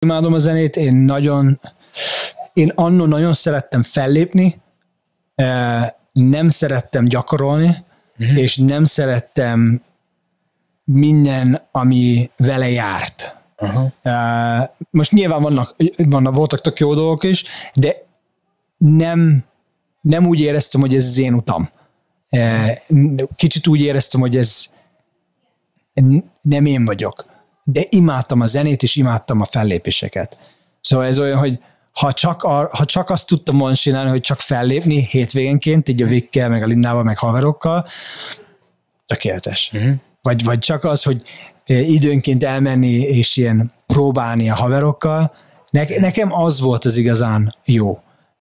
imádom a zenét, én nagyon, én annó nagyon szerettem fellépni, nem szerettem gyakorolni, uh-huh. és nem szerettem minden, ami vele járt. Uh-huh. Most nyilván vannak, vannak, voltak tök jó dolgok is, de nem, nem úgy éreztem, hogy ez az én utam. Kicsit úgy éreztem, hogy ez nem én vagyok. De imádtam a zenét, és imádtam a fellépéseket. Szóval ez olyan, hogy ha csak, a, ha csak azt tudtam volna csinálni, hogy csak fellépni hétvégenként, így a Vikkel, meg a Lindával, meg haverokkal, tökéletes. Uh-huh. Vagy, vagy csak az, hogy időnként elmenni és ilyen próbálni a haverokkal, ne, nekem az volt az igazán jó.